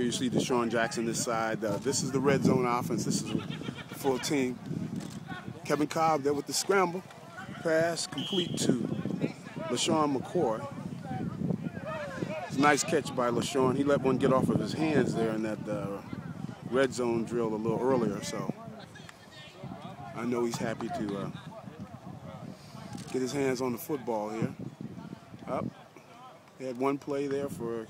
Here you see DeSean Jackson this side. Uh, this is the red zone offense. This is a full team. Kevin Kolb there with the scramble. Pass complete to LeSean McCoy. Nice catch by LeSean. He let one get off of his hands there in that uh, red zone drill a little earlier, so I know he's happy to uh, get his hands on the football here. Up. They had one play there for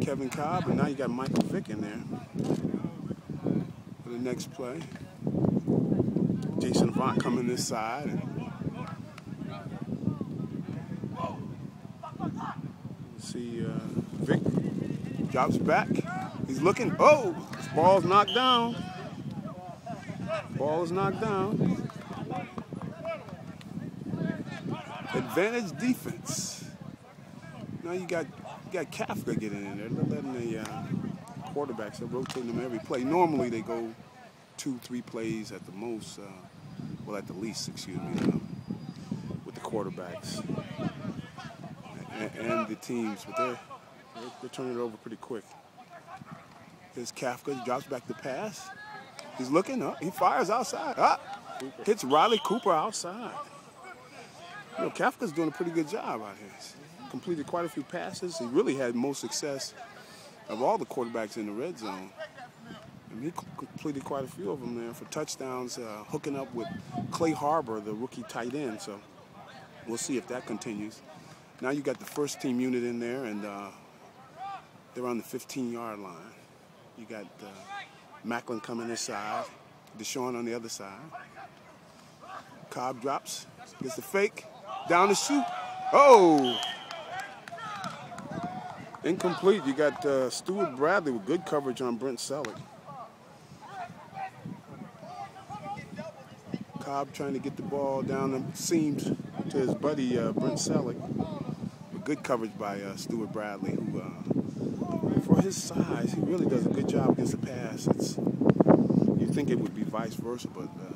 Kevin Kolb, and now you got Michael Vick in there for the next play. Jason Avant coming this side. See uh, Vick drops back. He's looking. Oh, this ball's knocked down. Ball is knocked down. Advantage defense. Now you got you got Kafka getting in there, They're letting the uh, quarterbacks. They're rotating them every play. Normally they go two, three plays at the most. Uh, well, at the least, excuse me, uh, with the quarterbacks and, and, the teams, but they're, they're, they're turning it over pretty quick. Here's Kafka, drops back the pass. He's looking up, he fires outside. Ah, hits Riley Cooper outside. You know, Kafka's doing a pretty good job out here. He's completed quite a few passes. He really had most success of all the quarterbacks in the red zone. And he completed quite a few of them there for touchdowns, uh, hooking up with Clay Harbor, the rookie tight end. So we'll see if that continues. Now you got the first team unit in there, and uh, they're on the 15-yard line. You got uh, Maclin coming this side, DeSean on the other side. Kolb drops, gets the fake, down the shoot. Oh! Incomplete. You got uh, Stewart Bradley with good coverage on Brent Celek. Kolb trying to get the ball down the seams to his buddy uh, Brent Celek. Good coverage by uh, Stewart Bradley, who, uh, for his size, he really does a good job against the pass. It's, you think it would be vice versa, but uh,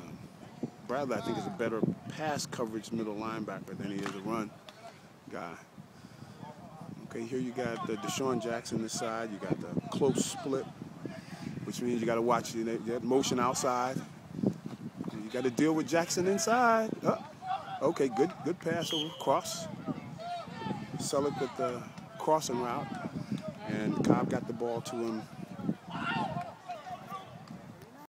Bradley, I think, is a better pass coverage middle linebacker than he is a run guy. Okay, here you got the DeSean Jackson this side. You got the close split, which means you got to watch that motion outside. You got to deal with Jackson inside. Oh, okay, good, good pass over cross. Celek with the crossing route, and Kolb got the ball to him